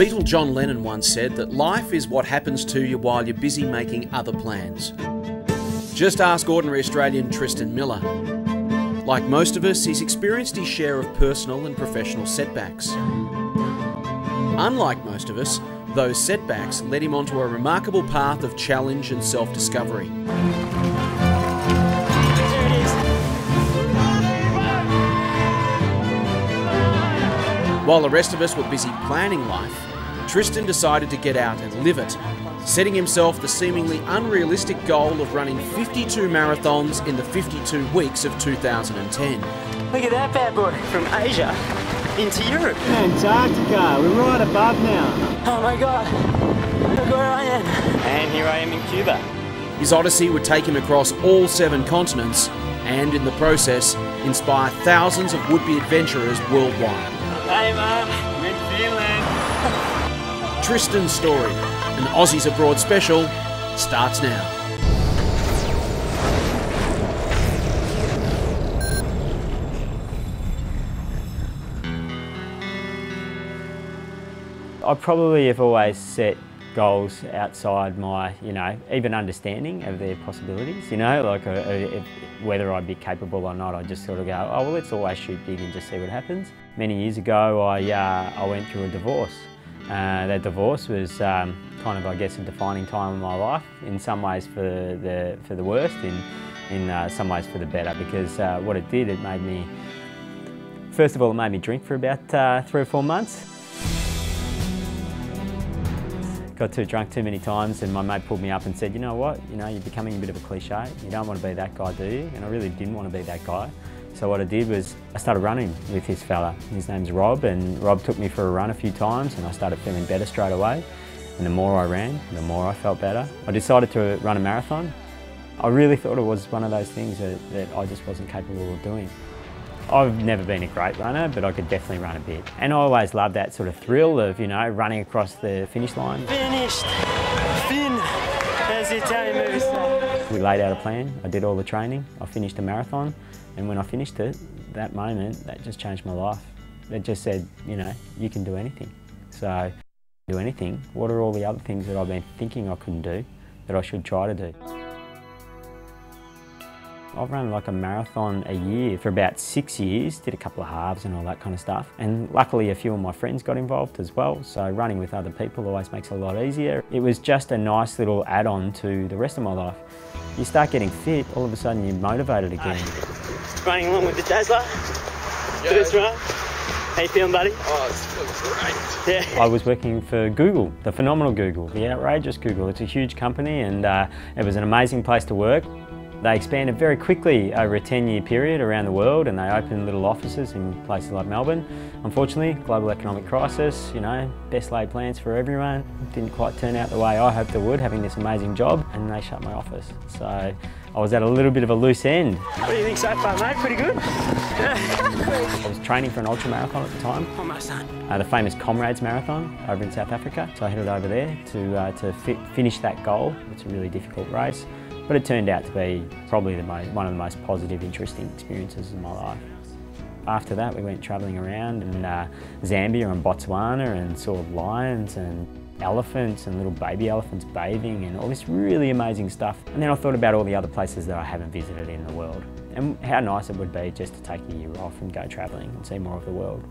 Beatle John Lennon once said that life is what happens to you while you're busy making other plans. Just ask ordinary Australian Tristan Miller. Like most of us, he's experienced his share of personal and professional setbacks. Unlike most of us, those setbacks led him onto a remarkable path of challenge and self discovery. While the rest of us were busy planning life, Tristan decided to get out and live it, setting himself the seemingly unrealistic goal of running 52 marathons in the 52 weeks of 2010. Look at that bad boy from Asia into Europe. Antarctica, we're right above now. Oh my god, look where I am. And here I am in Cuba. His odyssey would take him across all seven continents and, in the process, inspire thousands of would be adventurers worldwide. Hey, Mum. Good feeling. Tristan's story, an Aussies Abroad special, starts now. I probably have always set goals outside my, you know, even understanding of their possibilities, you know, like uh, uh, whether I'd be capable or not, I just sort of go, oh, well, let's always shoot big and just see what happens. Many years ago, I, uh, I went through a divorce. Uh, that divorce was um, kind of, I guess, a defining time in my life, in some ways for the, for the worst, in, in uh, some ways for the better, because uh, what it did, it made me, first of all, it made me drink for about three or four months. got too drunk too many times and my mate pulled me up and said, you know what, you know, you're becoming a bit of a cliche. You don't want to be that guy, do you? And I really didn't want to be that guy. So what I did was I started running with this fella. His name's Rob and Rob took me for a run a few times and I started feeling better straight away. And the more I ran, the more I felt better. I decided to run a marathon. I really thought it was one of those things that, that I just wasn't capable of doing. I've never been a great runner, but I could definitely run a bit. And I always loved that sort of thrill of, you know, running across the finish line. Finished! Fin! As the say. Laid out a plan, I did all the training, I finished a marathon, and when I finished it, that moment, that just changed my life. It just said, you know, you can do anything. So, do anything. What are all the other things that I've been thinking I couldn't do that I should try to do? I've run like a marathon a year for about six years, did a couple of halves and all that kind of stuff. And luckily a few of my friends got involved as well, so running with other people always makes it a lot easier. It was just a nice little add-on to the rest of my life. You start getting fit, all of a sudden you're motivated again. Running along with the Dazzler, yeah. first run. How you feeling, buddy? Oh, it's feeling great. Yeah. I was working for Google, the phenomenal Google, the outrageous Google. It's a huge company and uh, it was an amazing place to work. They expanded very quickly over a 10 year period around the world and they opened little offices in places like Melbourne. Unfortunately, global economic crisis, you know, best laid plans for everyone. Didn't quite turn out the way I hoped it would, having this amazing job, and they shut my office. So I was at a little bit of a loose end. What do you think so far, mate? Pretty good? I was training for an ultra marathon at the time. Oh, my son. Uh, the famous Comrades Marathon over in South Africa. So I headed over there to, uh, to finish that goal. It's a really difficult race. But it turned out to be probably the most, one of the most positive, interesting experiences in my life. After that, we went travelling around in uh, Zambia and Botswana and saw lions and elephants and little baby elephants bathing and all this really amazing stuff. And then I thought about all the other places that I haven't visited in the world and how nice it would be just to take a year off and go travelling and see more of the world.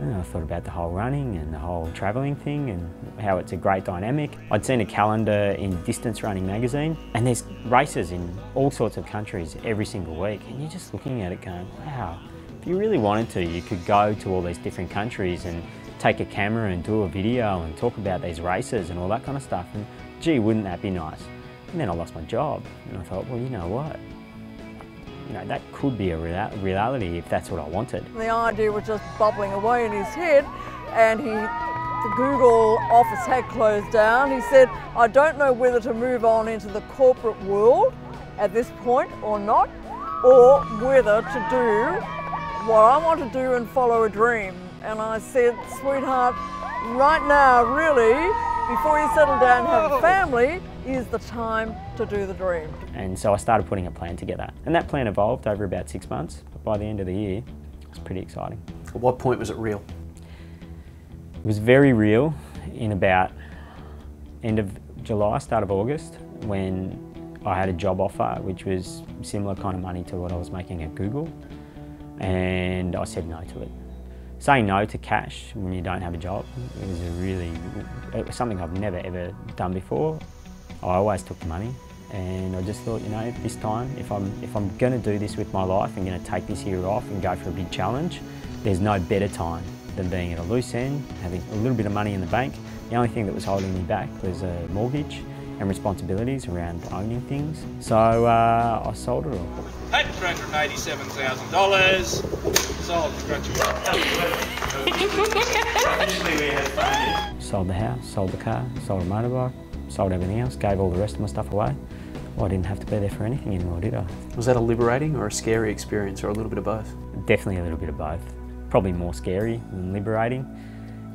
And I thought about the whole running and the whole travelling thing and how it's a great dynamic. I'd seen a calendar in Distance Running magazine and there's races in all sorts of countries every single week and you're just looking at it going, wow, if you really wanted to, you could go to all these different countries and take a camera and do a video and talk about these races and all that kind of stuff. And gee, wouldn't that be nice? And then I lost my job and I thought, well, you know what? You know, that could be a rea reality if that's what I wanted. The idea was just bubbling away in his head and he, the Google office had closed down. He said, I don't know whether to move on into the corporate world at this point or not, or whether to do what I want to do and follow a dream. And I said, sweetheart, right now, really, before you settle down and have a family, is the time to do the dream. And so I started putting a plan together. And that plan evolved over about six months, but by the end of the year, it was pretty exciting. At what point was it real? It was very real in about end of July, start of August, when I had a job offer which was similar kind of money to what I was making at Google, and I said no to it. Saying no to cash when you don't have a job is really, it was something I've never ever done before. I always took the money and I just thought, you know, this time, if I'm, if I'm going to do this with my life, I'm going to take this year off and go for a big challenge, there's no better time than being at a loose end, having a little bit of money in the bank. The only thing that was holding me back was a mortgage and responsibilities around owning things. So uh, I sold it all. Paid $387,000. Sold congratulations. Sold the house, sold the car, sold a motorbike, sold everything else, gave all the rest of my stuff away. Well, I didn't have to be there for anything anymore, did I? Was that a liberating or a scary experience, or a little bit of both? Definitely a little bit of both. Probably more scary than liberating.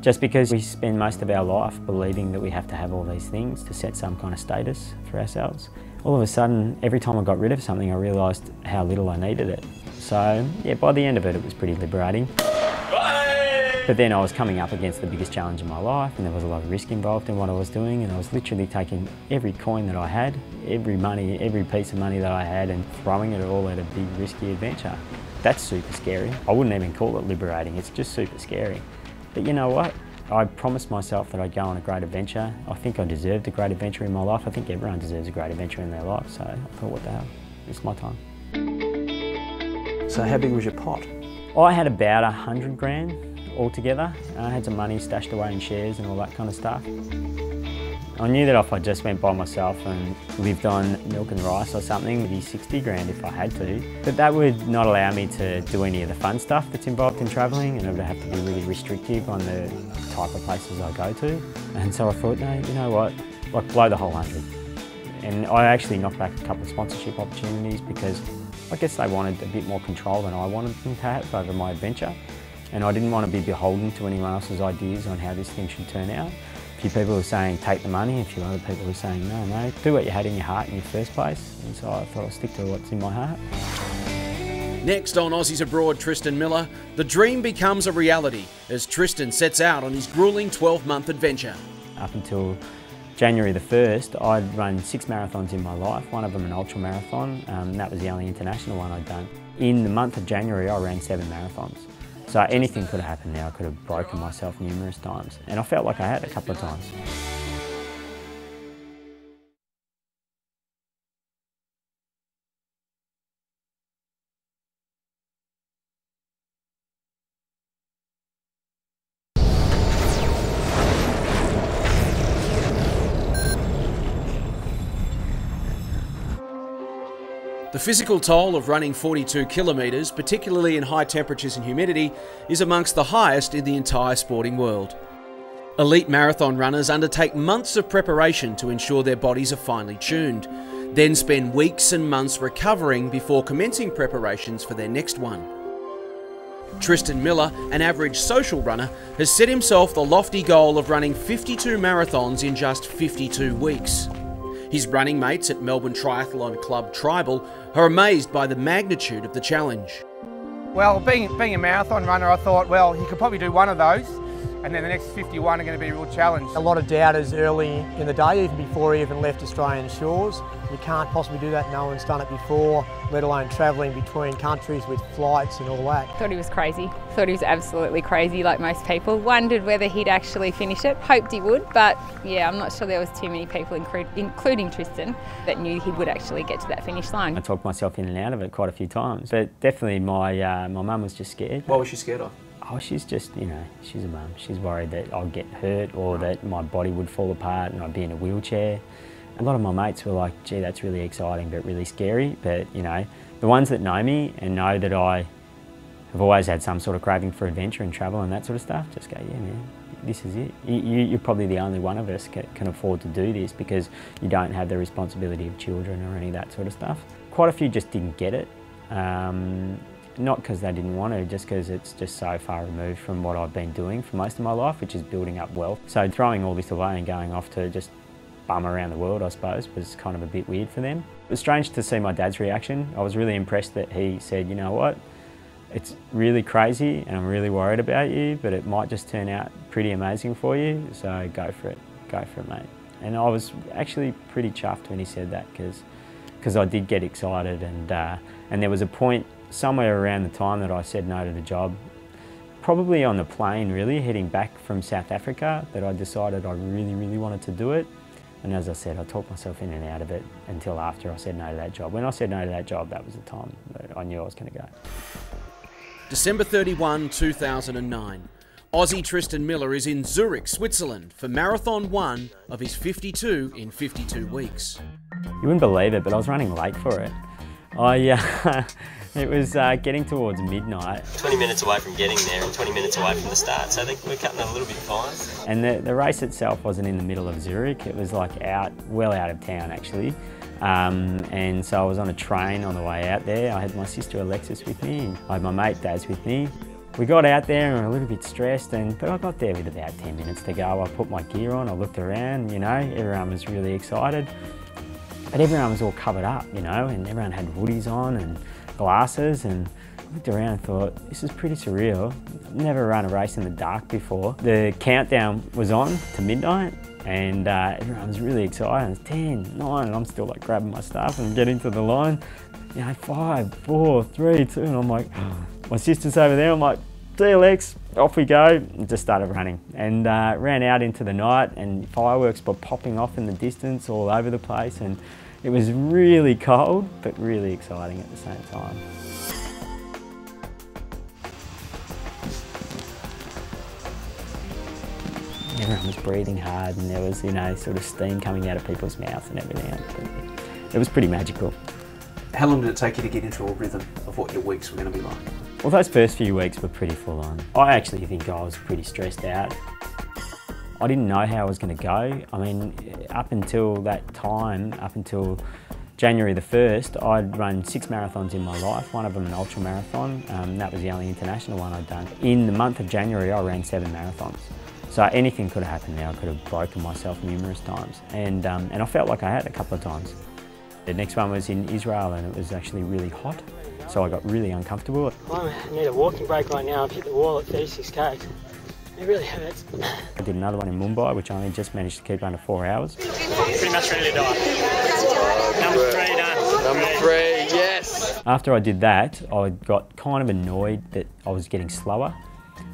Just because we spend most of our life believing that we have to have all these things to set some kind of status for ourselves. All of a sudden, every time I got rid of something, I realised how little I needed it. So, yeah, by the end of it, it was pretty liberating. But then I was coming up against the biggest challenge in my life and there was a lot of risk involved in what I was doing and I was literally taking every coin that I had, every money, every piece of money that I had and throwing it all at a big risky adventure. That's super scary. I wouldn't even call it liberating, it's just super scary. But you know what? I promised myself that I'd go on a great adventure. I think I deserved a great adventure in my life. I think everyone deserves a great adventure in their life. So I thought, what the hell? It's my time. So how big was your pot? I had about a hundred grand altogether. I had some money stashed away in shares and all that kind of stuff. I knew that if I just went by myself and lived on milk and rice or something, it'd be 60 grand if I had to. But that would not allow me to do any of the fun stuff that's involved in travelling and it would have to be really restrictive on the type of places I go to. And so I thought, no, you know what, like blow the whole hundred. And I actually knocked back a couple of sponsorship opportunities because I guess they wanted a bit more control than I wanted them to have over my adventure and I didn't want to be beholden to anyone else's ideas on how this thing should turn out. A few people were saying take the money, a few other people were saying no, no, do what you had in your heart in your first place. And so I thought I'll stick to what's in my heart. Next on Aussies Abroad, Tristan Miller, the dream becomes a reality as Tristan sets out on his grueling 12 month adventure. Up until January the 1st, I'd run six marathons in my life, one of them an ultra marathon. Um, that was the only international one I'd done. In the month of January, I ran seven marathons. So anything could have happened now. I could have broken myself numerous times. And I felt like I had a couple of times. The physical toll of running 42 kilometres, particularly in high temperatures and humidity, is amongst the highest in the entire sporting world. Elite marathon runners undertake months of preparation to ensure their bodies are finely tuned, then spend weeks and months recovering before commencing preparations for their next one. Tristan Miller, an average social runner, has set himself the lofty goal of running 52 marathons in just 52 weeks. His running mates at Melbourne Triathlon Club Tribal are amazed by the magnitude of the challenge. Well, being, being a marathon runner, I thought, well, he could probably do one of those and then the next 51 are going to be a real challenge. A lot of doubters early in the day, even before he even left Australian shores. You can't possibly do that, no one's done it before, let alone travelling between countries with flights and all that. Thought he was crazy, thought he was absolutely crazy like most people. Wondered whether he'd actually finish it, hoped he would, but yeah, I'm not sure there was too many people, including Tristan, that knew he would actually get to that finish line. I talked myself in and out of it quite a few times, but definitely my, uh, my mum was just scared. What was she scared of? oh, she's just, you know, she's a mum. She's worried that I'll get hurt or that my body would fall apart and I'd be in a wheelchair. A lot of my mates were like, gee, that's really exciting but really scary. But, you know, the ones that know me and know that I have always had some sort of craving for adventure and travel and that sort of stuff, just go, yeah, man, this is it. You, are probably the only one of us can, can afford to do this because you don't have the responsibility of children or any of that sort of stuff. Quite a few just didn't get it. Um, not because they didn't want to, just because it's just so far removed from what I've been doing for most of my life, which is building up wealth. So throwing all this away and going off to just bum around the world, I suppose, was kind of a bit weird for them. It was strange to see my dad's reaction. I was really impressed that he said, you know what, it's really crazy and I'm really worried about you, but it might just turn out pretty amazing for you, so go for it, go for it, mate. And I was actually pretty chuffed when he said that because because I did get excited and uh, and there was a point somewhere around the time that I said no to the job, probably on the plane really, heading back from South Africa, that I decided I really, really wanted to do it. And as I said, I talked myself in and out of it until after I said no to that job. When I said no to that job, that was the time that I knew I was going to go. December 31, 2009. Aussie Tristan Miller is in Zurich, Switzerland for Marathon 1 of his 52 in 52 weeks. You wouldn't believe it, but I was running late for it. I, uh, it was uh, getting towards midnight. 20 minutes away from getting there and 20 minutes away from the start, so I think we're cutting it a little bit fine. And the, the race itself wasn't in the middle of Zurich, it was like out, well out of town actually. Um, and so I was on a train on the way out there. I had my sister Alexis with me, I had my mate Daz with me. We got out there and we were a little bit stressed, and but I got there with about 10 minutes to go. I put my gear on, I looked around, you know, everyone was really excited. But everyone was all covered up, you know, and everyone had hoodies on and glasses and looked around and thought, this is pretty surreal. I've Never run a race in the dark before. The countdown was on to midnight and uh, everyone was really excited. It's 10, 9, and I'm still like grabbing my stuff and getting to the line. You know, five, four, three, two, and I'm like, my sister's over there. I'm like, Lex. Off we go. And just started running and uh, ran out into the night, and fireworks were popping off in the distance all over the place. And it was really cold, but really exciting at the same time. Everyone was breathing hard, and there was, you know, sort of steam coming out of people's mouths and everything. It was pretty magical. How long did it take you to get into a rhythm of what your weeks were going to be like? Well, those first few weeks were pretty full on. I actually think I was pretty stressed out. I didn't know how I was going to go. I mean, up until that time, up until January the 1st, I'd run six marathons in my life, one of them an ultra marathon. Um, that was the only international one I'd done. In the month of January, I ran seven marathons. So anything could have happened there. I could have broken myself numerous times. And, um, and I felt like I had a couple of times. The next one was in Israel and it was actually really hot. So I got really uncomfortable. I need a walking break right now. I've hit the wall at 36 k's. It really hurts. I did another one in Mumbai, which I only just managed to keep under four hours. Pretty much ready to die. Number three done. Number three, yes. After I did that, I got kind of annoyed that I was getting slower.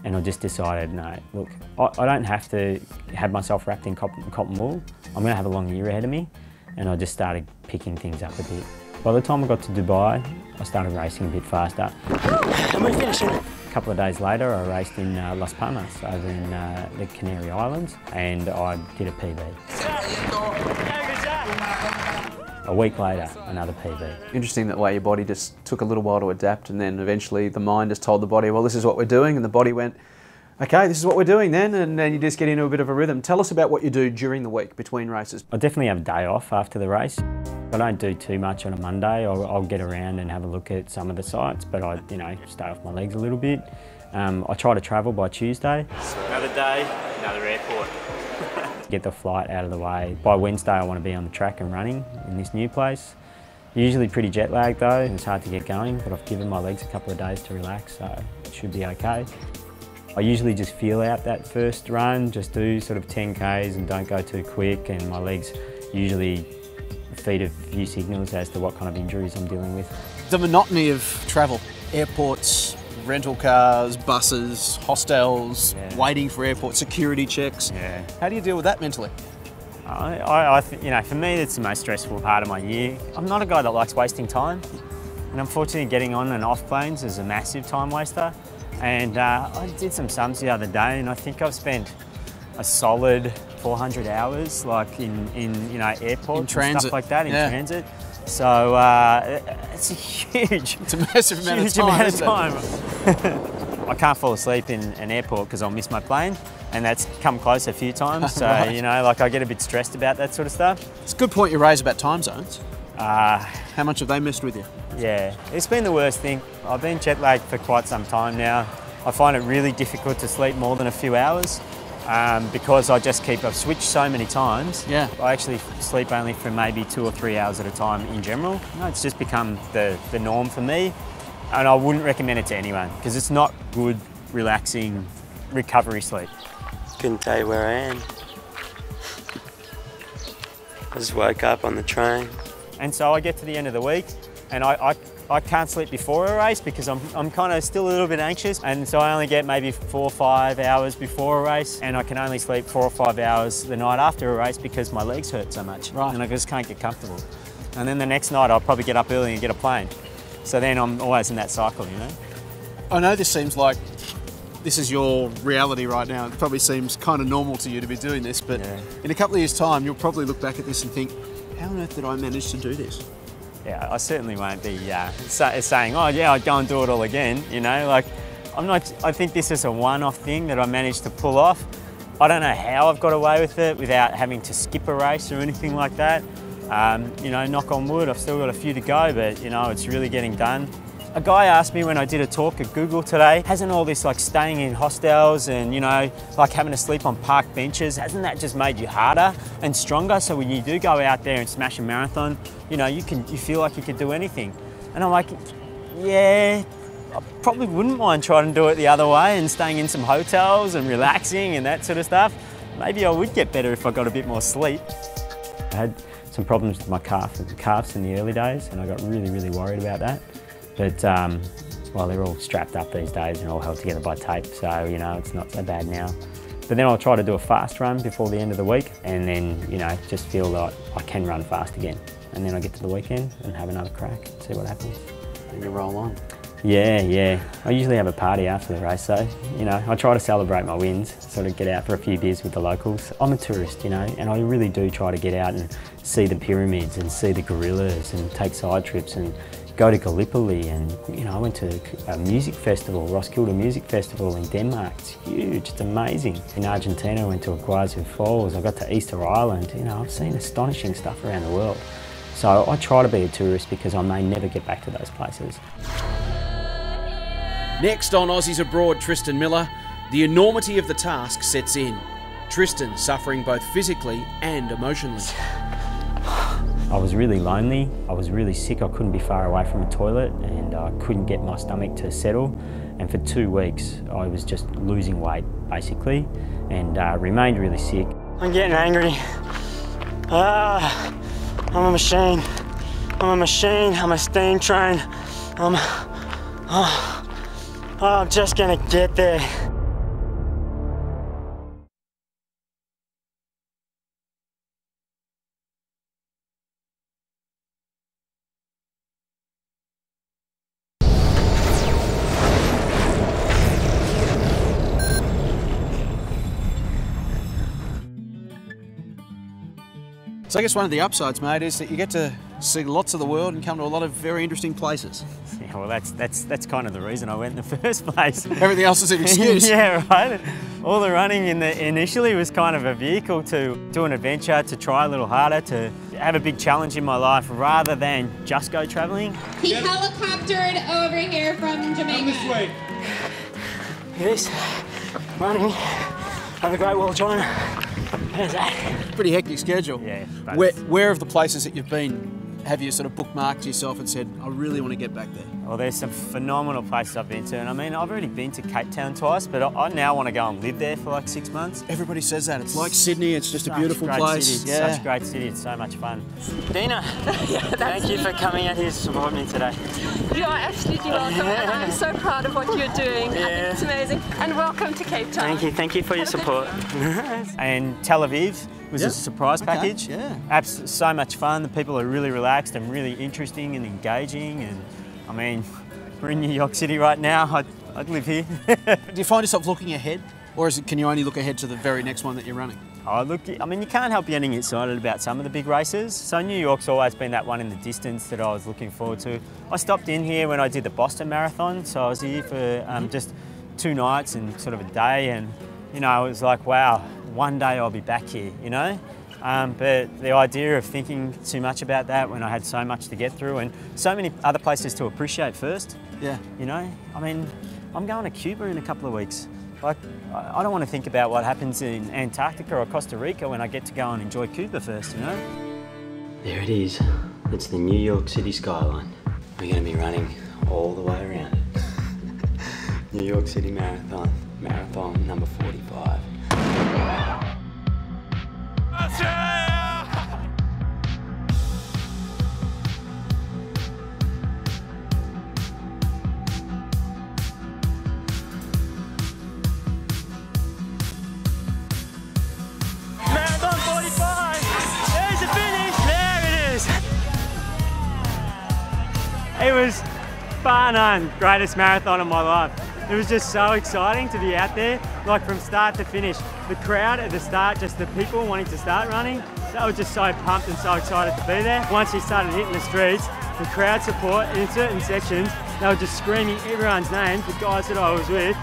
And I just decided, no, look, I, I don't have to have myself wrapped in cotton, cotton wool. I'm going to have a long year ahead of me. And I just started picking things up a bit. By the time I got to Dubai, I started racing a bit faster. Am I finishing? A couple of days later, I raced in uh, Las Palmas over in uh, the Canary Islands and I did a PB. A week later, another PB. Interesting that way your body just took a little while to adapt and then eventually the mind just told the body, well, this is what we're doing, and the body went, okay, this is what we're doing then, and then you just get into a bit of a rhythm. Tell us about what you do during the week between races. I definitely have a day off after the race. I don't do too much on a Monday. I'll, I'll get around and have a look at some of the sites, but I, you know, stay off my legs a little bit. Um, I try to travel by Tuesday. Another day, another airport. Get the flight out of the way. By Wednesday, I want to be on the track and running in this new place. Usually pretty jet lagged though, and it's hard to get going, but I've given my legs a couple of days to relax, so it should be okay. I usually just feel out that first run, just do sort of 10 Ks and don't go too quick, and my legs usually feed a few signals as to what kind of injuries I'm dealing with. The monotony of travel, airports, rental cars, buses, hostels, Yeah. waiting for airport security checks. Yeah. How do you deal with that mentally? I, I, I you know, for me, it's the most stressful part of my year. I'm not a guy that likes wasting time, and unfortunately, getting on and off planes is a massive time waster. And uh, I did some sums the other day, and I think I've spent a solid 400 hours, like in, in you know airports In and stuff like that in yeah. transit. So uh, it's a huge, It's a massive amount of time. amount of time. I can't fall asleep in an airport because I'll miss my plane, and that's come close a few times. So Right. you know, like I get a bit stressed about that sort of stuff. It's a good point you raise about time zones. Uh, How much have they messed with you? yeah, it's been the worst thing. I've been jet lagged for quite some time now. I find it really difficult to sleep more than a few hours um, because I just keep, I've switched so many times. Yeah. I actually sleep only for maybe two or three hours at a time in general. No, it's just become the, the norm for me. and I wouldn't recommend it to anyone because it's not good, relaxing recovery sleep. Couldn't tell you where I am. I just woke up on the train. And so I get to the end of the week and I, I, I can't sleep before a race because I'm, I'm kind of still a little bit anxious. And so I only get maybe four or five hours before a race and I can only sleep four or five hours the night after a race because my legs hurt so much. Right. And I just can't get comfortable. And then the next night I'll probably get up early and get a plane. So then I'm always in that cycle, you know? I know this seems like this is your reality right now. It probably seems kind of normal to you to be doing this, but Yeah. in a couple of years' time, you'll probably look back at this and think, how on earth did I manage to do this? Yeah, I certainly won't be uh, sa- saying, oh yeah, I'd go and do it all again, you know? Like, I'm not, I think this is a one-off thing that I managed to pull off. I don't know how I've got away with it without having to skip a race or anything like that. Um, you know, knock on wood, I've still got a few to go, but you know, it's really getting done. A guy asked me when I did a talk at Google today, hasn't all this like staying in hostels and you know, like having to sleep on park benches, hasn't that just made you harder and stronger? So when you do go out there and smash a marathon, you know, you can you feel like you could do anything. And I'm like, yeah, I probably wouldn't mind trying to do it the other way and staying in some hotels and relaxing and that sort of stuff. Maybe I would get better if I got a bit more sleep. I had some problems with my calf, calves in the early days and I got really, really worried about that. But um, well, they're all strapped up these days and all held together by tape, so you know, it's not so bad now. But then I'll try to do a fast run before the end of the week and then, you know, just feel that I can run fast again. And then I get to the weekend and have another crack, see what happens. And you roll on. Yeah, yeah. I usually have a party after the race, so you know, I try to celebrate my wins, sort of get out for a few beers with the locals. I'm a tourist, you know, and I really do try to get out and see the pyramids and see the gorillas and take side trips and go to Gallipoli and you know, I went to a music festival, Roskilde Music Festival in Denmark. It's huge, it's amazing. In Argentina, I went to Iguazu Falls, I got to Easter Island. You know, I've seen astonishing stuff around the world. So I try to be a tourist because I may never get back to those places. Next on Aussies Abroad, Tristan Miller, the enormity of the task sets in. Tristan suffering both physically and emotionally. I was really lonely, I was really sick, I couldn't be far away from a toilet and I couldn't get my stomach to settle. And for two weeks I was just losing weight basically and uh, remained really sick. I'm getting angry. Ah, I'm a machine. I'm a machine. I'm a steam train. I'm. Oh, I'm just gonna get there. So I guess one of the upsides, mate, is that you get to see lots of the world and come to a lot of very interesting places. Yeah, well that's that's that's kind of the reason I went in the first place. Everything else is an excuse. yeah, right. All the running in the initially was kind of a vehicle to do an adventure, to try a little harder, to have a big challenge in my life rather than just go travelling. He helicoptered over here from Jamaica. this way. This running. Have a great Wall of China. How's that? Pretty hectic schedule. Yeah. Where, where of the places that you've been have you sort of bookmarked yourself and said, I really want to get back there? Well, there's some phenomenal places I've been to, and I mean, I've already been to Cape Town twice, but I, I now want to go and live there for like six months. Everybody says that. It's like Sydney. It's just a Such beautiful great place. City. Yeah. Such a great city. It's so much fun. Dina, thank you for coming out here to support me today. You are absolutely welcome, and I'm so proud of what you're doing. I think it's amazing. And welcome to Cape Town. Thank you, thank you for your support. and Tel Aviv was Yeah. a surprise Okay, package. yeah. Abs- so much fun. The people are really relaxed and really interesting and engaging. And I mean, we're in New York City right now. I'd, I'd live here. Do you find yourself looking ahead? Or is it, can you only look ahead to the very next one that you're running? Oh, look, I mean, you can't help getting excited about some of the big races. So New York's always been that one in the distance that I was looking forward to. I stopped in here when I did the Boston Marathon, so I was here for um, just two nights and sort of a day, and you know, it was like, wow, one day I'll be back here, you know. Um, but the idea of thinking too much about that when I had so much to get through and so many other places to appreciate first, Yeah. you know, I mean, I'm going to Cuba in a couple of weeks. Like, I I don't want to think about what happens in Antarctica or Costa Rica when I get to go and enjoy Cuba first, you know? There it is. It's the New York City skyline. We're going to be running all the way around. New York City Marathon, marathon number 45. It is! It was bar none greatest marathon of my life. It was just so exciting to be out there, like from start to finish. The crowd at the start, just the people wanting to start running, they were just so pumped and so excited to be there. Once you started hitting the streets, the crowd support in certain sections, they were just screaming everyone's names, the guys that I was with,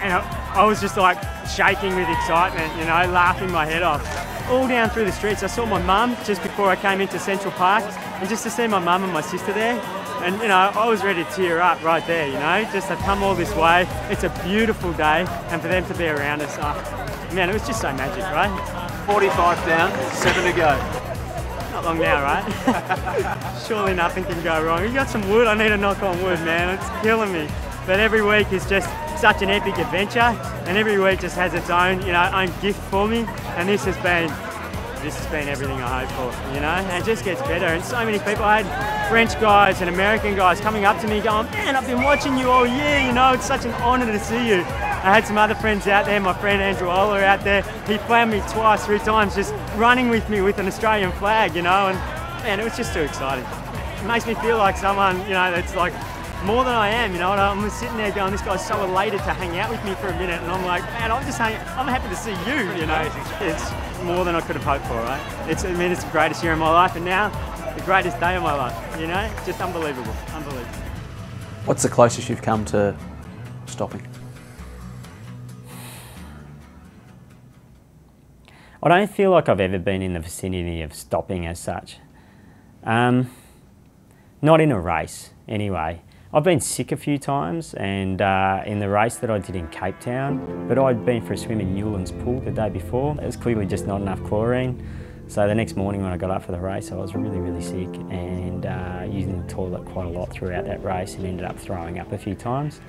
and I, I was just like shaking with excitement, you know, laughing my head off. All down through the streets, I saw my mum just before I came into Central Park, and just to see my mum and my sister there, and you know, I was ready to tear up right there, you know, just to come all this way. It's a beautiful day, and for them to be around us, oh, man, it was just so magic, right? 45 down, seven to go. Not long now, right? Surely nothing can go wrong. You got some wood? I need to knock on wood, man. It's killing me. But every week is just such an epic adventure, and every week just has its own, you know, own gift for me. And this has been, this has been everything I hoped for, you know. And it just gets better. And so many people, I had French guys and American guys coming up to me, going, "Man, I've been watching you all year. You know, it's such an honour to see you." I had some other friends out there, my friend Andrew Ola out there. He found me twice, three times, just running with me with an Australian flag, you know, and man, it was just too exciting. It makes me feel like someone, you know, that's like more than I am, you know, and I'm sitting there going, this guy's so elated to hang out with me for a minute, and I'm like, man, I'm just hanging, I'm happy to see you, you know. It's more than I could have hoped for, right? It's, I mean, it's the greatest year of my life, and now the greatest day of my life, you know? Just unbelievable, unbelievable. What's the closest you've come to stopping? I don't feel like I've ever been in the vicinity of stopping as such. Um, not in a race, anyway. I've been sick a few times, and uh, in the race that I did in Cape Town, but I'd been for a swim in Newlands Pool the day before. There was clearly just not enough chlorine. So the next morning when I got up for the race, I was really, really sick and uh, using the toilet quite a lot throughout that race and ended up throwing up a few times.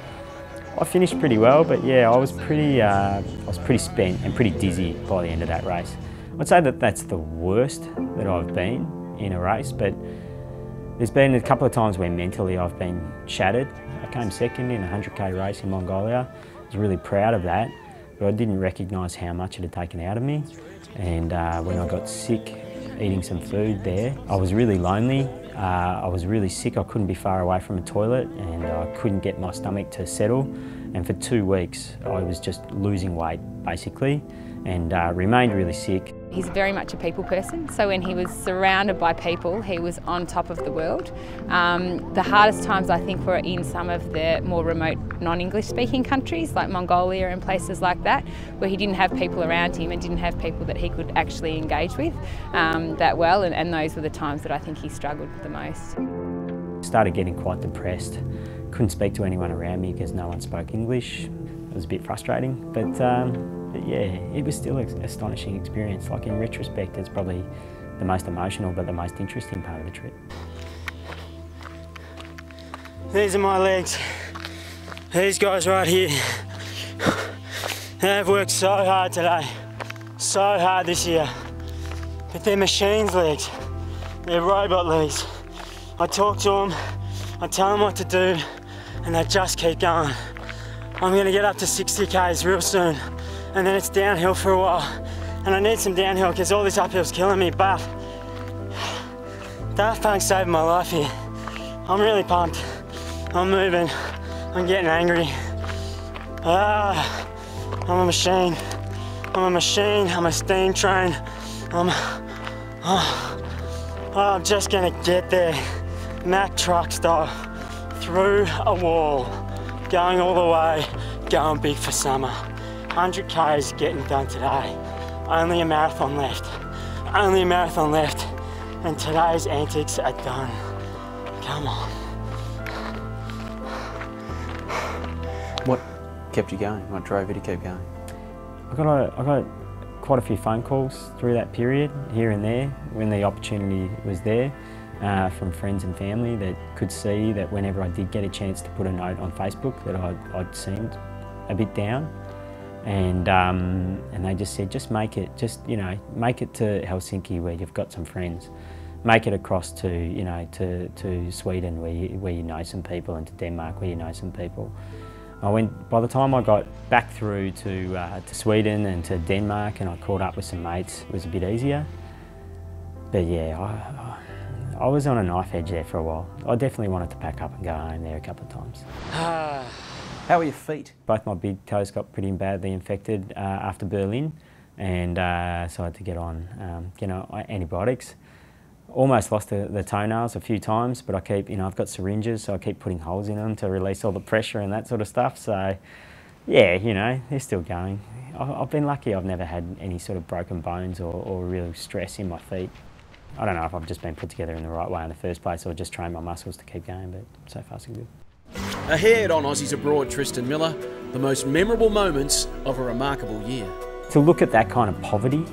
I finished pretty well, but yeah, I was pretty, uh, I was pretty spent and pretty dizzy by the end of that race. I'd say that that's the worst that I've been in a race, but there's been a couple of times where mentally I've been shattered. I came second in a 100k race in Mongolia. I was really proud of that, but I didn't recognise how much it had taken out of me. And uh, when I got sick eating some food there, I was really lonely. Uh, I was really sick. I couldn't be far away from a toilet and I couldn't get my stomach to settle. And for two weeks, I was just losing weight basically and uh, remained really sick. He's very much a people person, so when he was surrounded by people, he was on top of the world. Um, the hardest times I think were in some of the more remote non-English speaking countries like Mongolia and places like that, where he didn't have people around him and didn't have people that he could actually engage with um, that well, and, and those were the times that I think he struggled the most. Started getting quite depressed. Couldn't speak to anyone around me because no one spoke English. It was a bit frustrating, but, um, but yeah, it was still an astonishing experience. Like in retrospect, it's probably the most emotional but the most interesting part of the trip. These are my legs. These guys right here. They've worked so hard today. So hard this year. But they're machines legs. They're robot legs. I talk to them, I tell them what to do, and they just keep going. I'm gonna get up to 60 Ks real soon, and then it's downhill for a while. And I need some downhill because all this uphill's killing me, but Daft Punk saved my life here. I'm really pumped. I'm moving. I'm getting angry. Ah, I'm a machine. I'm a machine. I'm a steam train. I'm. Oh, I'm just gonna get there. Mack truck style. Through a wall. Going all the way. Going big for summer. 100 Ks getting done today. Only a marathon left. Only a marathon left. And today's antics are done. Come on. What kept you going? What drove you to keep going? I got, a, I got quite a few phone calls through that period, here and there, when the opportunity was there. uh, from friends and family that could see that whenever I did get a chance to put a note on Facebook that I'd, I'd seemed a bit down. And, um, and they just said, just make it, just, you know, make it to Helsinki where you've got some friends. Make it across to, you know, to, to Sweden where you, where you know some people and to Denmark where you know some people. I went, by the time I got back through to, uh, to Sweden and to Denmark and I caught up with some mates, it was a bit easier. But yeah, I, I was on a knife edge there for a while. I definitely wanted to pack up and go home there a couple of times. How are your feet? Both my big toes got pretty badly infected uh, after Berlin and uh, so I had to get on um, you know, antibiotics almost lost the, the, toenails a few times, but I keep, you know, I've got syringes, so I keep putting holes in them to release all the pressure and that sort of stuff. So, yeah, you know, they're still going. I've been lucky I've never had any sort of broken bones or, or real stress in my feet. I don't know if I've just been put together in the right way in the first place or just trained my muscles to keep going, but so far so good. Ahead on Aussies Abroad, Tristan Miller, the most memorable moments of a remarkable year. To look at that kind of poverty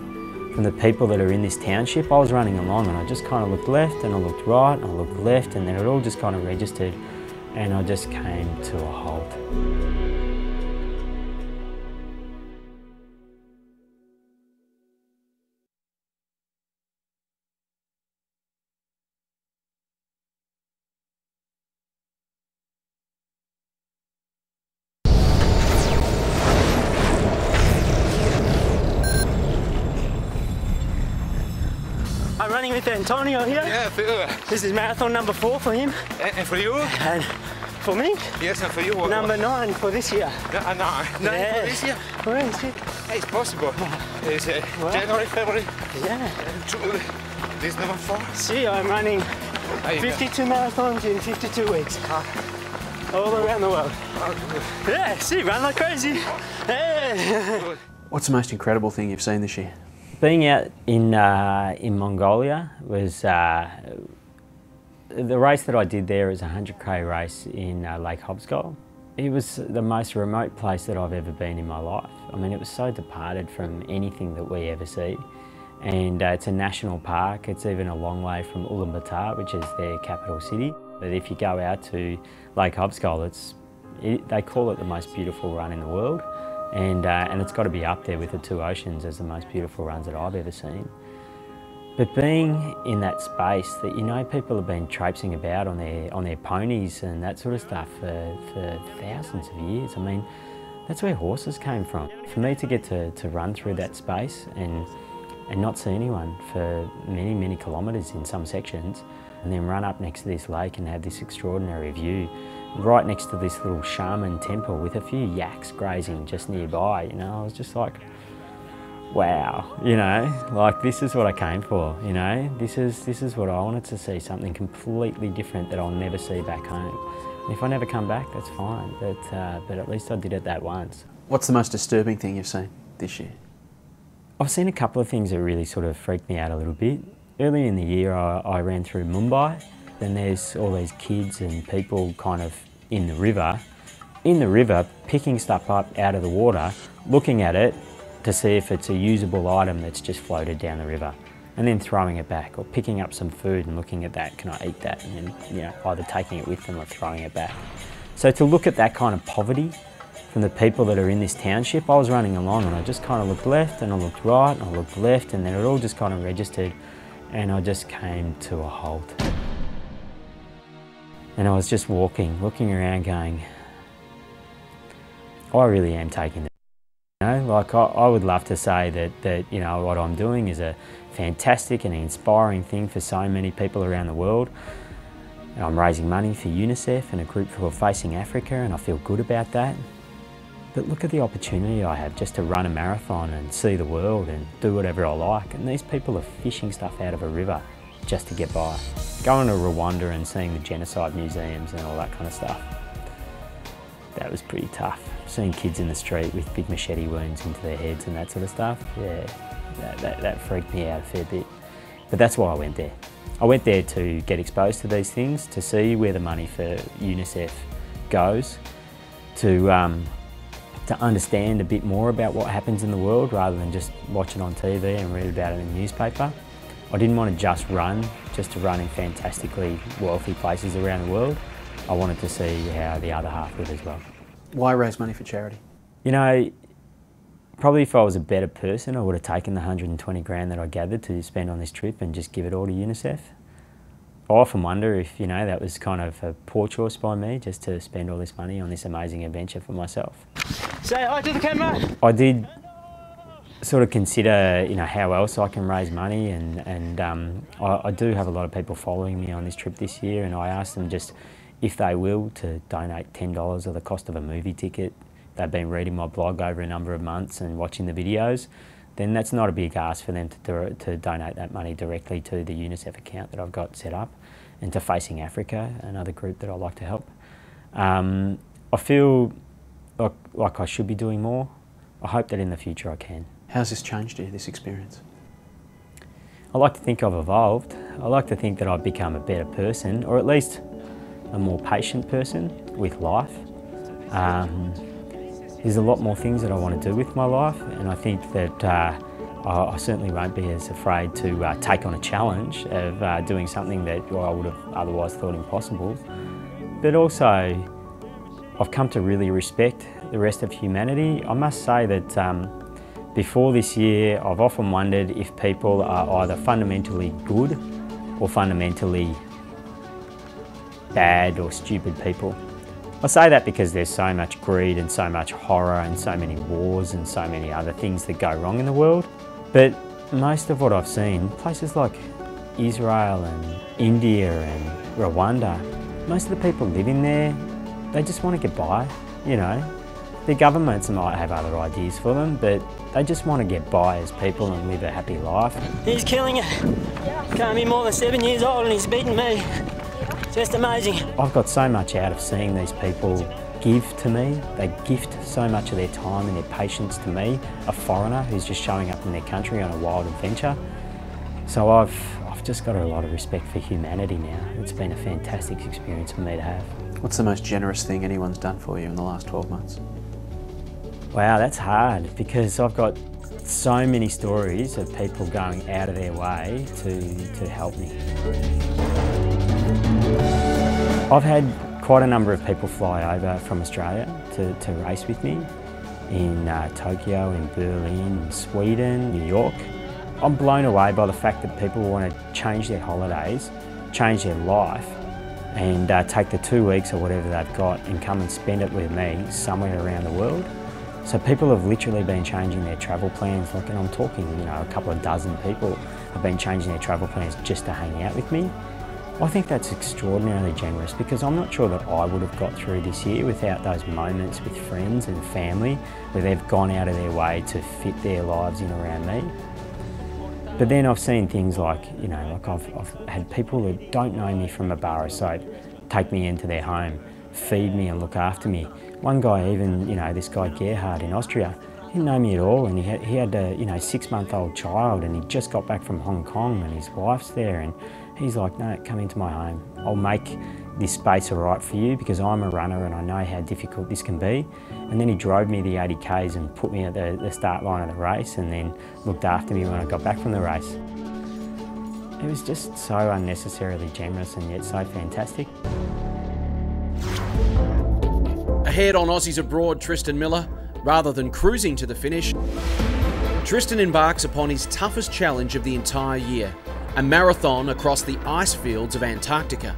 from the people that are in this township. I was running along and I just kind of looked left and I looked right and I looked left and then it all just kind of registered and I just came to a halt. Running with Antonio here. Yeah, for you. This is marathon number four for him. And, and for you? And for me? Yes, and for you. What, number nine for this year. No, no, nine yes. for this year? Where is it? It's possible. It's uh, January, February. Yeah. And this number four. See, I'm running 52 marathons in 52 weeks. All around the world. Yeah, see, run like crazy. Hey. What's the most incredible thing you've seen this year? Being out in uh, in Mongolia was uh, the race that I did there was a 100k race in uh, Lake Hovsgol. It was the most remote place that I've ever been in my life. I mean, it was so departed from anything that we ever see. And uh, it's a national park. It's even a long way from Ulaanbaatar, which is their capital city. But if you go out to Lake Hovsgol, it's, it, they call it the most beautiful run in the world and, uh, and it's got to be up there with the two oceans as the most beautiful runs that I've ever seen. But being in that space that you know people have been traipsing about on their on their ponies and that sort of stuff for, for thousands of years. I mean, that's where horses came from. For me to get to, to run through that space and and not see anyone for many, many kilometres in some sections, and then run up next to this lake and have this extraordinary view right next to this little shaman temple with a few yaks grazing just nearby, you know, I was just like, wow, you know, like this is what I came for, you know, this is, this is what I wanted to see, something completely different that I'll never see back home. And if I never come back, that's fine, but, uh, but at least I did it that once. What's the most disturbing thing you've seen this year? I've seen a couple of things that really sort of freaked me out a little bit. Early in the year, I, I ran through Mumbai. Then there's all these kids and people kind of in the river, in the river, picking stuff up out of the water, looking at it to see if it's a usable item that's just floated down the river, and then throwing it back, or picking up some food and looking at that, can I eat that, and then you know either taking it with them or throwing it back. So to look at that kind of poverty from the people that are in this township, I was running along and I just kind of looked left and I looked right and I looked left, and then it all just kind of registered, and I just came to a halt. And I was just walking, looking around going, I really am taking it. You know, like I, I, would love to say that, that, you know, what I'm doing is a fantastic and inspiring thing for so many people around the world. And I'm raising money for UNICEF and a group for Facing Africa and I feel good about that. But look at the opportunity I have just to run a marathon and see the world and do whatever I like. And these people are fishing stuff out of a river just to get by. Going to Rwanda and seeing the genocide museums and all that kind of stuff, that was pretty tough. Seeing kids in the street with big machete wounds into their heads and that sort of stuff, yeah, that, that, that freaked me out a fair bit. But that's why I went there. I went there to get exposed to these things, to see where the money for UNICEF goes, to um, to understand a bit more about what happens in the world rather than just watch it on TV and read about it in the newspaper. I didn't want to just run just to run in fantastically wealthy places around the world. I wanted to see how the other half would as well. Why raise money for charity? You know, probably if I was a better person, I would have taken the 120 grand that I gathered to spend on this trip and just give it all to UNICEF. I often wonder if, you know, that was kind of a poor choice by me just to spend all this money on this amazing adventure for myself. Say hi to the camera. I did sort of consider, you know, how else I can raise money and, and um, I, I do have a lot of people following me on this trip this year and I asked them just if they will to donate $10 or the cost of a movie ticket. They've been reading my blog over a number of months and watching the videos then that's not a big ask for them to, do, to donate that money directly to the UNICEF account that I've got set up and to Facing Africa, another group that I like to help. Um, I feel like, like I should be doing more. I hope that in the future I can. How's this changed you, this experience? I like to think I've evolved. I like to think that I've become a better person, or at least a more patient person with life. Um, there's a lot more things that I want to do with my life, and I think that uh, I, certainly won't be as afraid to uh, take on a challenge of uh, doing something that I would have otherwise thought impossible. But also, I've come to really respect the rest of humanity. I must say that um, before this year, I've often wondered if people are either fundamentally good or fundamentally bad or stupid people. I say that because there's so much greed and so much horror and so many wars and so many other things that go wrong in the world. But most of what I've seen, places like Israel and India and Rwanda, most of the people living there, they just want to get by, you know. The governments might have other ideas for them, but they just want to get by as people and live a happy life. He's killing it. Can't be more than seven years old and he's beating me. Just amazing. I've got so much out of seeing these people give to me. They gift so much of their time and their patience to me, a foreigner who's just showing up in their country on a wild adventure. So I've, I've just got a lot of respect for humanity now. It's been a fantastic experience for me to have. What's the most generous thing anyone's done for you in the last 12 months? Wow, that's hard because I've got so many stories of people going out of their way to, to help me. I've had quite a number of people fly over from Australia to, to race with me in uh, Tokyo, in Berlin, in Sweden, New York. I'm blown away by the fact that people want to change their holidays, change their life, and uh, take the two weeks or whatever they've got and come and spend it with me somewhere around the world. So people have literally been changing their travel plans, like, and I'm talking, you know, a couple of dozen people have been changing their travel plans just to hang out with me. I think that's extraordinarily generous because I'm not sure that I would have got through this year without those moments with friends and family where they've gone out of their way to fit their lives in around me. But then I've seen things like, you know, like I've, I've had people that don't know me from a bar of soap take me into their home, feed me and look after me. One guy even, you know, this guy Gerhard in Austria, he didn't know me at all and he had, he had a, you know, six month old child and he just got back from Hong Kong and his wife's there and He's like, no, come into my home. I'll make this space all right for you because I'm a runner and I know how difficult this can be. And then he drove me the 80 Ks and put me at the, the start line of the race and then looked after me when I got back from the race. It was just so unnecessarily generous and yet so fantastic. Ahead on Aussies Abroad, Tristan Miller, rather than cruising to the finish, Tristan embarks upon his toughest challenge of the entire year a marathon across the ice fields of Antarctica.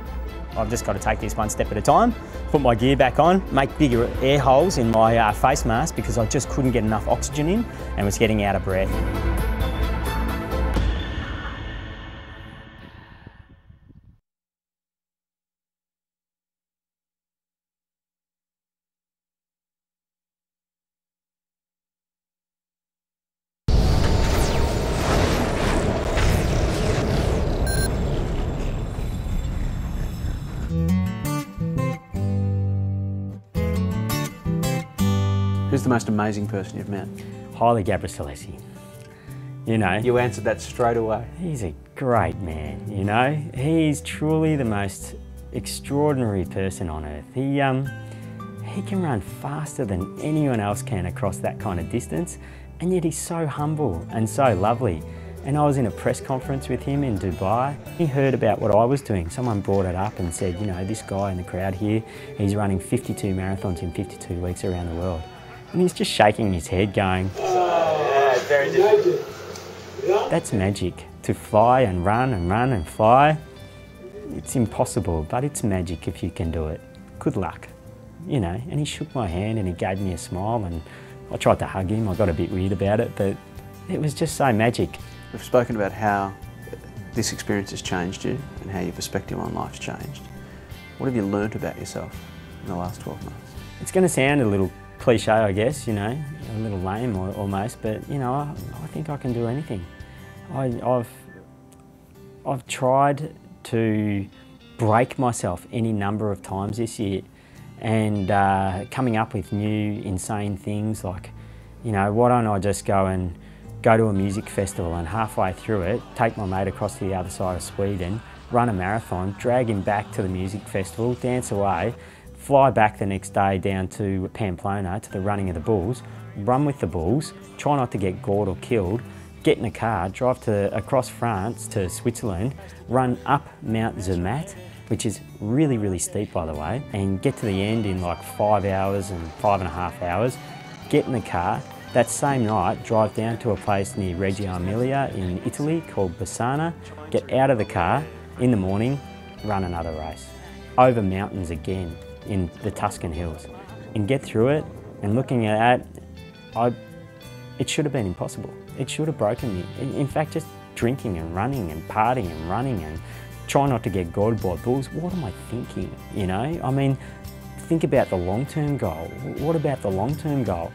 I've just got to take this one step at a time, put my gear back on, make bigger air holes in my uh, face mask because I just couldn't get enough oxygen in and was getting out of breath. The most amazing person you've met? Haile Gebrselassie. You know. You answered that straight away. He's a great man, you know. He's truly the most extraordinary person on earth. He, um, he can run faster than anyone else can across that kind of distance, and yet he's so humble and so lovely. And I was in a press conference with him in Dubai. He heard about what I was doing. Someone brought it up and said, you know, this guy in the crowd here, he's running 52 marathons in 52 weeks around the world. And he's just shaking his head going, Yeah, very difficult. that's magic. To fly and run and run and fly, it's impossible, but it's magic if you can do it. Good luck. You know, and he shook my hand and he gave me a smile and I tried to hug him. I got a bit weird about it, but it was just so magic. We've spoken about how this experience has changed you and how your perspective on life's changed. What have you learnt about yourself in the last 12 months? It's going to sound a little cliche, I guess, you know, a little lame or, almost, but you know, I, I think I can do anything. I, I've, I've tried to break myself any number of times this year and uh, coming up with new insane things like, you know, why don't I just go and go to a music festival and halfway through it, take my mate across to the other side of Sweden, run a marathon, drag him back to the music festival, dance away, fly back the next day down to Pamplona to the running of the bulls, run with the bulls, try not to get gored or killed, get in a car, drive to across France to Switzerland, run up Mount Zermatt, which is really, really steep by the way, and get to the end in like five hours and five and a half hours, get in the car, that same night drive down to a place near Reggio Emilia in Italy called Bassana, get out of the car in the morning, run another race. Over mountains again in the Tuscan hills and get through it and looking at that, I, it should have been impossible. It should have broken me. In, in fact, just drinking and running and partying and running and trying not to get gored by bulls, what am I thinking, you know? I mean, think about the long-term goal. What about the long-term goal?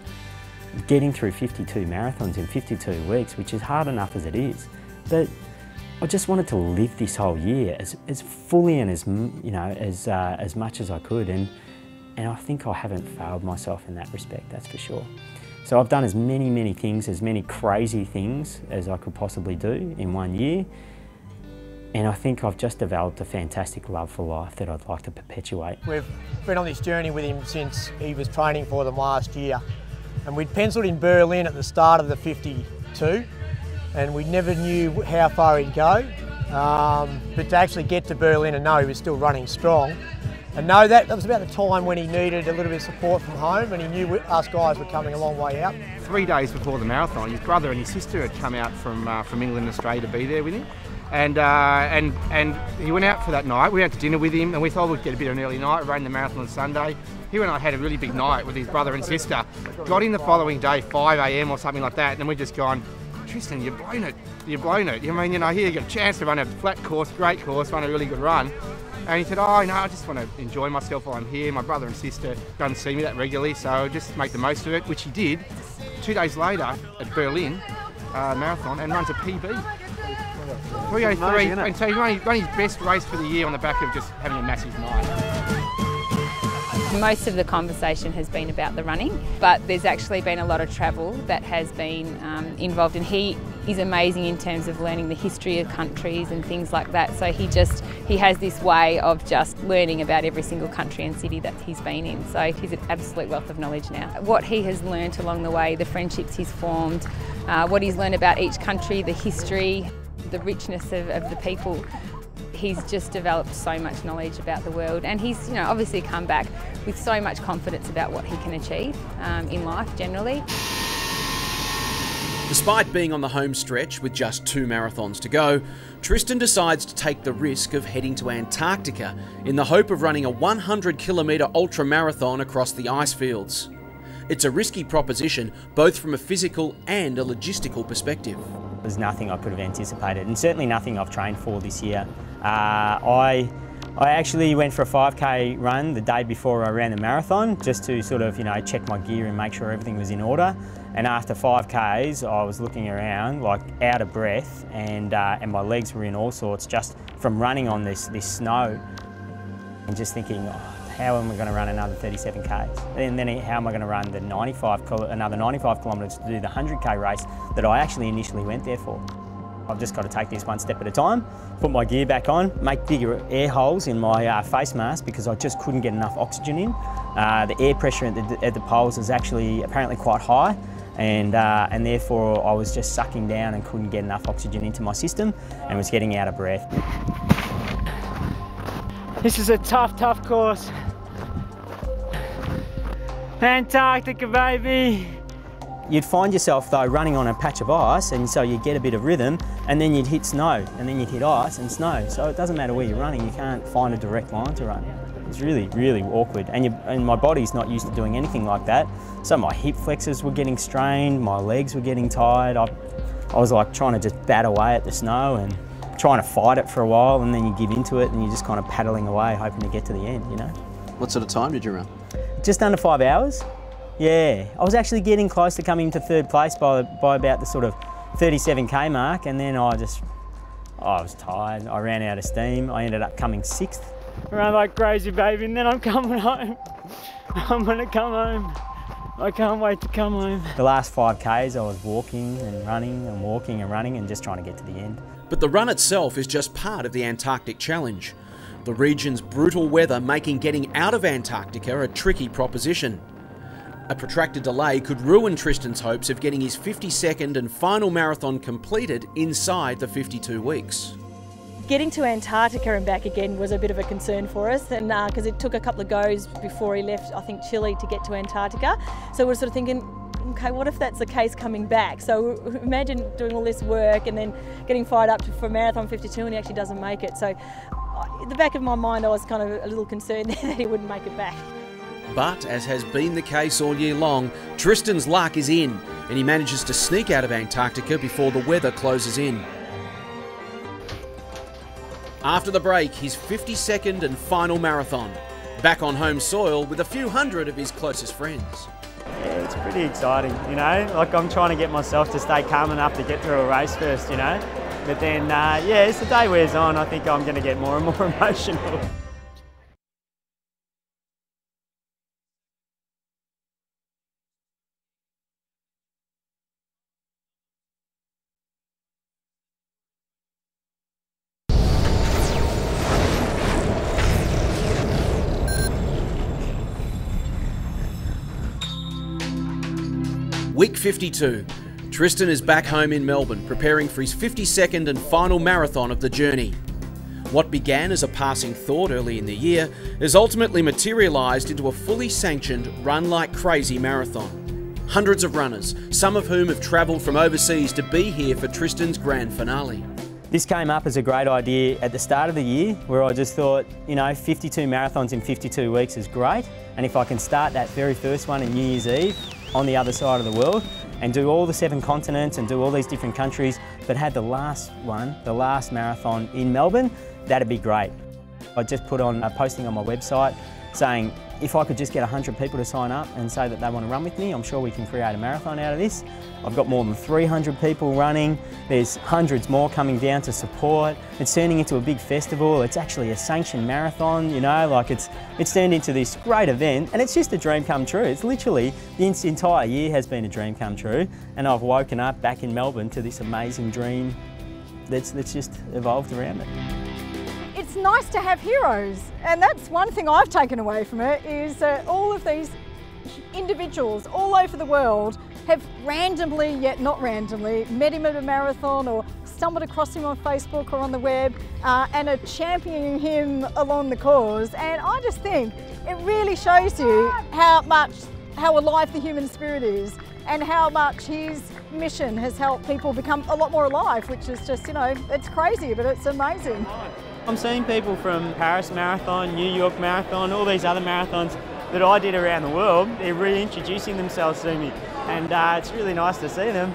Getting through 52 marathons in 52 weeks, which is hard enough as it is. But I just wanted to live this whole year as, as fully and as you know as uh, as much as I could, and and I think I haven't failed myself in that respect. That's for sure. So I've done as many many things, as many crazy things as I could possibly do in one year, and I think I've just developed a fantastic love for life that I'd like to perpetuate. We've been on this journey with him since he was training for them last year, and we'd penciled in Berlin at the start of the 52 and we never knew how far he'd go. Um, but to actually get to Berlin and know he was still running strong, and know that that was about the time when he needed a little bit of support from home, and he knew us guys were coming a long way out. Three days before the marathon, his brother and his sister had come out from uh, from England and Australia to be there with him. And, uh, and, and he went out for that night. We went to dinner with him and we thought we'd get a bit of an early night, ran the marathon on Sunday. He and I had a really big night with his brother and sister. Got in the following day, 5am or something like that, and we just gone, Tristan, you've blown it. You've blown it. I mean, you know, here you get a chance to run a flat course, great course, run a really good run. And he said, oh, no, I just want to enjoy myself while I'm here. My brother and sister don't see me that regularly, so just make the most of it, which he did. Two days later at Berlin uh, Marathon and runs a PB. 303, and so he ran his best race for the year on the back of just having a massive night. Most of the conversation has been about the running, but there's actually been a lot of travel that has been um, involved, and he is amazing in terms of learning the history of countries and things like that. So he just he has this way of just learning about every single country and city that he's been in. So he's an absolute wealth of knowledge now. What he has learnt along the way, the friendships he's formed, uh, what he's learned about each country, the history, the richness of, of the people he's just developed so much knowledge about the world and he's you know obviously come back with so much confidence about what he can achieve um, in life generally. Despite being on the home stretch with just two marathons to go, Tristan decides to take the risk of heading to Antarctica in the hope of running a 100 kilometre ultra marathon across the ice fields. It's a risky proposition both from a physical and a logistical perspective. There's nothing I could have anticipated and certainly nothing I've trained for this year. Uh, I I actually went for a 5k run the day before I ran the marathon just to sort of you know check my gear and make sure everything was in order. And after 5k's, I was looking around like out of breath, and uh, and my legs were in all sorts just from running on this this snow, and just thinking. Oh, how am I going to run another 37 k's? And then how am I going to run the 95 another 95 kilometres to do the 100k race that I actually initially went there for? I've just got to take this one step at a time, put my gear back on, make bigger air holes in my uh, face mask because I just couldn't get enough oxygen in. Uh, the air pressure at the, at the poles is actually apparently quite high. and, uh, and therefore I was just sucking down and couldn't get enough oxygen into my system and was getting out of breath. This is a tough, tough course. Antarctica, baby! You'd find yourself though running on a patch of ice and so you get a bit of rhythm and then you'd hit snow and then you'd hit ice and snow. So it doesn't matter where you're running, you can't find a direct line to run. It's really, really awkward. And, you, and my body's not used to doing anything like that. So my hip flexors were getting strained, my legs were getting tired. I, I was like trying to just bat away at the snow and trying to fight it for a while and then you give into it and you're just kind of paddling away hoping to get to the end, you know. What sort of time did you run? Just under five hours. Yeah, I was actually getting close to coming to third place by, by about the sort of 37k mark, and then I just, oh, I was tired. I ran out of steam. I ended up coming sixth. I ran like crazy, baby, and then I'm coming home. I'm gonna come home. I can't wait to come home. The last 5k's I was walking and running and walking and running and just trying to get to the end. But the run itself is just part of the Antarctic Challenge. The region's brutal weather making getting out of Antarctica a tricky proposition. A protracted delay could ruin Tristan's hopes of getting his 52nd and final marathon completed inside the 52 weeks. Getting to Antarctica and back again was a bit of a concern for us, and because uh, it took a couple of goes before he left, I think Chile to get to Antarctica. So we're sort of thinking, okay, what if that's the case coming back? So imagine doing all this work and then getting fired up for marathon 52, and he actually doesn't make it. So, in the back of my mind, I was kind of a little concerned that he wouldn't make it back. But, as has been the case all year long, Tristan's luck is in, and he manages to sneak out of Antarctica before the weather closes in. After the break, his 52nd and final marathon. Back on home soil with a few hundred of his closest friends. Yeah, it's pretty exciting, you know. Like I'm trying to get myself to stay calm enough to get through a race first, you know. But then, uh, yeah, as the day wears on, I think I'm going to get more and more emotional. Week 52. Tristan is back home in Melbourne, preparing for his 52nd and final marathon of the journey. What began as a passing thought early in the year has ultimately materialised into a fully sanctioned run like crazy marathon. Hundreds of runners, some of whom have travelled from overseas to be here for Tristan's grand finale. This came up as a great idea at the start of the year where I just thought, you know, 52 marathons in 52 weeks is great. And if I can start that very first one in New Year's Eve, on the other side of the world and do all the seven continents and do all these different countries, but had the last one, the last marathon in Melbourne, that'd be great. I just put on a posting on my website saying if I could just get 100 people to sign up and say that they want to run with me, I'm sure we can create a marathon out of this. I've got more than 300 people running. There's hundreds more coming down to support. It's turning into a big festival. It's actually a sanctioned marathon, you know, like it's, it's turned into this great event and it's just a dream come true. It's literally, the entire year has been a dream come true and I've woken up back in Melbourne to this amazing dream that's, that's just evolved around it it's nice to have heroes. And that's one thing I've taken away from it is that all of these individuals all over the world have randomly, yet not randomly, met him at a marathon or stumbled across him on Facebook or on the web uh, and are championing him along the cause. And I just think it really shows you how much, how alive the human spirit is and how much his mission has helped people become a lot more alive, which is just, you know, it's crazy, but it's amazing. I'm seeing people from Paris Marathon, New York Marathon, all these other marathons that I did around the world. They're reintroducing themselves to me and uh, it's really nice to see them.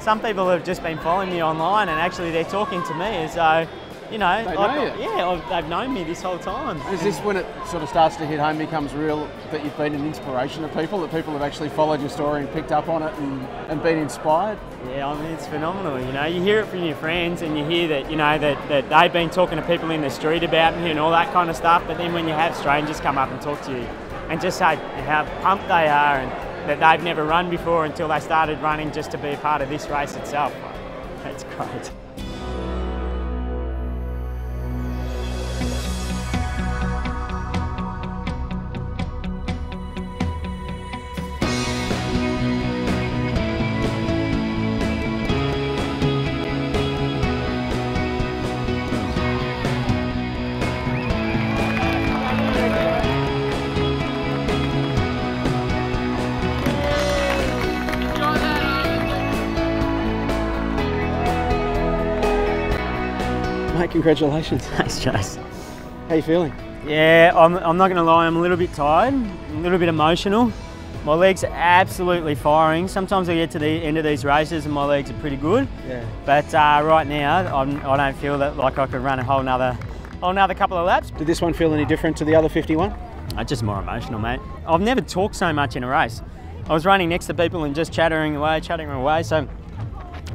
Some people have just been following me online and actually they're talking to me as though you know, they know yeah, they've known me this whole time. Is this when it sort of starts to hit home, becomes real that you've been an inspiration to people, that people have actually followed your story and picked up on it and, and been inspired? Yeah, I mean, it's phenomenal. You know, you hear it from your friends and you hear that, you know, that, that they've been talking to people in the street about me and all that kind of stuff, but then when you have strangers come up and talk to you and just say how pumped they are and that they've never run before until they started running just to be a part of this race itself, that's great. Congratulations. Thanks, Chase. How you feeling? Yeah, I'm, I'm not going to lie, I'm a little bit tired, a little bit emotional. My legs are absolutely firing. Sometimes I get to the end of these races and my legs are pretty good. Yeah. But uh, right now, I'm, I don't feel that like I could run a whole nother, whole nother couple of laps. Did this one feel any different to the other 51? I'm just more emotional, mate. I've never talked so much in a race. I was running next to people and just chattering away, chattering away. So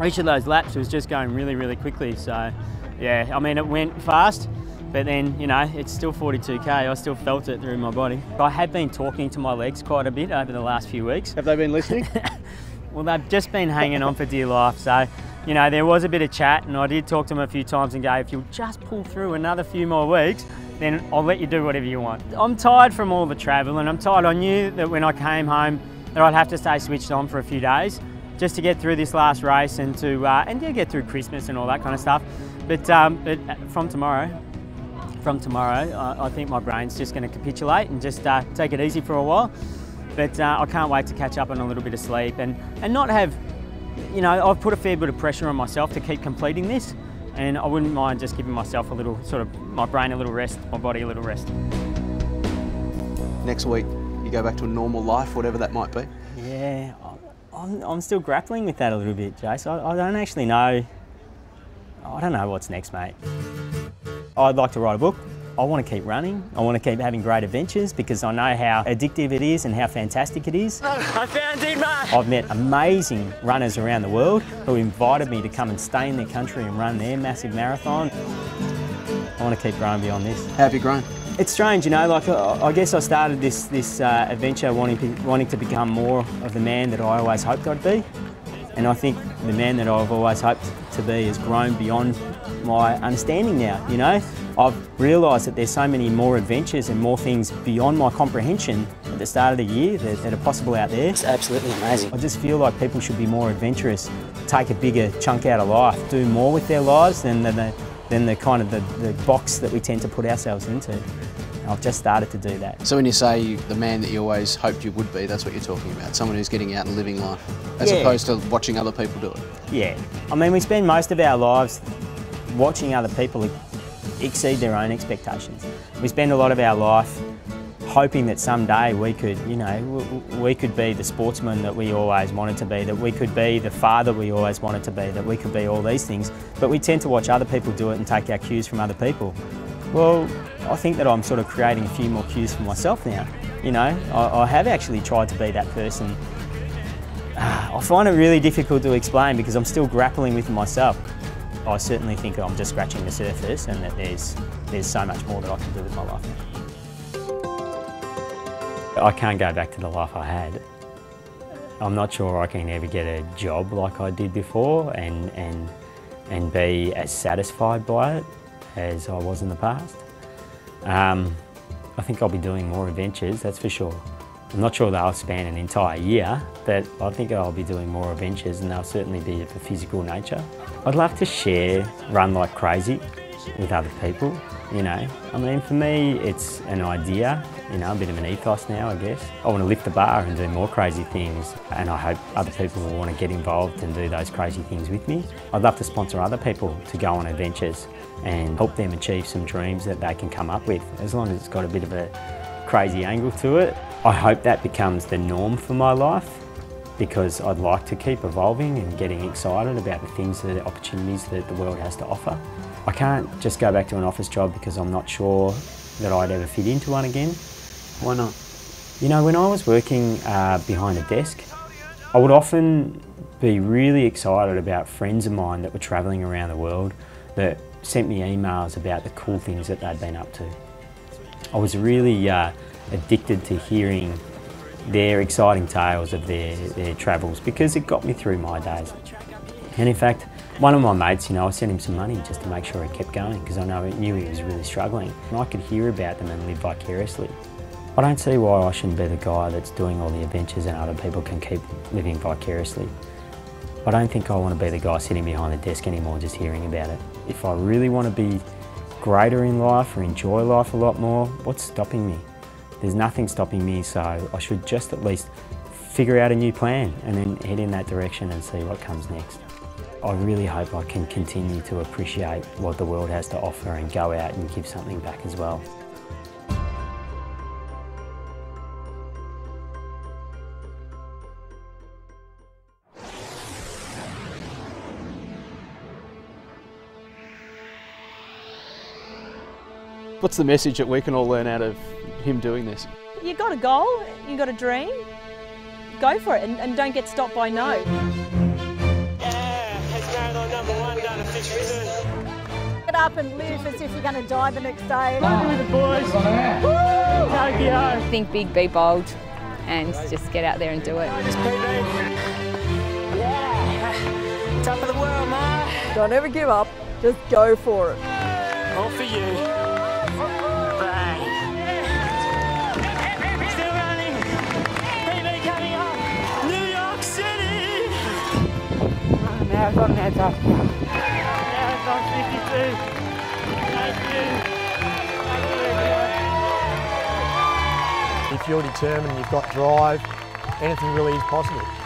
each of those laps was just going really, really quickly. So yeah, I mean, it went fast. But then, you know, it's still 42k. I still felt it through my body. I have been talking to my legs quite a bit over the last few weeks. Have they been listening? well, they've just been hanging on for dear life. So, you know, there was a bit of chat, and I did talk to them a few times and go, if you'll just pull through another few more weeks, then I'll let you do whatever you want. I'm tired from all the travel, and I'm tired. I knew that when I came home that I'd have to stay switched on for a few days just to get through this last race and to uh, and to get through Christmas and all that kind of stuff. But, um, but from tomorrow, from tomorrow, I, I think my brain's just going to capitulate and just uh, take it easy for a while. But uh, I can't wait to catch up on a little bit of sleep and, and not have, you know, I've put a fair bit of pressure on myself to keep completing this and I wouldn't mind just giving myself a little, sort of, my brain a little rest, my body a little rest. Next week, you go back to a normal life, whatever that might be? Yeah, I'm, I'm still grappling with that a little bit, Jace. I, I don't actually know, I don't know what's next, mate. I'd like to write a book. I want to keep running. I want to keep having great adventures because I know how addictive it is and how fantastic it is. I found Dietmar! I've met amazing runners around the world who invited me to come and stay in their country and run their massive marathon. I want to keep growing beyond this. How have you grown? It's strange, you know, like I guess I started this, this uh, adventure wanting to, wanting to become more of the man that I always hoped I'd be. And I think the man that I've always hoped to be has grown beyond my understanding now, you know. I've realised that there's so many more adventures and more things beyond my comprehension at the start of the year that, that, are possible out there. It's absolutely amazing. I just feel like people should be more adventurous, take a bigger chunk out of life, do more with their lives than the, than the kind of the, the box that we tend to put ourselves into. I've just started to do that. So when you say the man that you always hoped you would be, that's what you're talking about, someone who's getting out and living life, as yeah. opposed to watching other people do it. Yeah, I mean we spend most of our lives watching other people exceed their own expectations. We spend a lot of our life hoping that someday we could, you know, we could be the sportsman that we always wanted to be, that we could be the father we always wanted to be, that we could be all these things. But we tend to watch other people do it and take our cues from other people. Well, I think that I'm sort of creating a few more cues for myself now. You know, I, I have actually tried to be that person. I find it really difficult to explain because I'm still grappling with myself. I certainly think I'm just scratching the surface and that there's, there's so much more that I can do with my life. I can't go back to the life I had. I'm not sure I can ever get a job like I did before and, and, and be as satisfied by it as I was in the past. Um, I think I'll be doing more adventures, that's for sure. I'm not sure they'll span an entire year, but I think I'll be doing more adventures and they'll certainly be of a physical nature. I'd love to share Run Like Crazy with other people, you know. I mean, for me, it's an idea, you know, a bit of an ethos now, I guess. I want to lift the bar and do more crazy things, and I hope other people will want to get involved and do those crazy things with me. I'd love to sponsor other people to go on adventures and help them achieve some dreams that they can come up with, as long as it's got a bit of a crazy angle to it. I hope that becomes the norm for my life because I'd like to keep evolving and getting excited about the things, the opportunities that the world has to offer. I can't just go back to an office job because I'm not sure that I'd ever fit into one again. Why not? You know, when I was working uh, behind a desk, I would often be really excited about friends of mine that were travelling around the world that sent me emails about the cool things that they'd been up to. I was really uh, addicted to hearing their exciting tales of their, their travels because it got me through my days. And in fact, one of my mates, you know, I sent him some money just to make sure he kept going because I know knew he was really struggling. And I could hear about them and live vicariously. I don't see why I shouldn't be the guy that's doing all the adventures and other people can keep living vicariously. I don't think I want to be the guy sitting behind the desk anymore just hearing about it. If I really want to be greater in life or enjoy life a lot more, what's stopping me? There's nothing stopping me, so I should just at least figure out a new plan and then head in that direction and see what comes next. I really hope I can continue to appreciate what the world has to offer and go out and give something back as well. What's the message that we can all learn out of him doing this? You got a goal, you got a dream, go for it and, and don't get stopped by no. Yeah, it's going on number one, don't fish with. Get up and live as if you're going to die the next day. with the boys. Tokyo. Think big, be bold, and just get out there and do it. Yeah, top of the world, ma. Don't ever give up, just go for it. All for you. Marathon Antarctica. Marathon 52. Thank you. If you're determined, you've got drive, anything really is possible.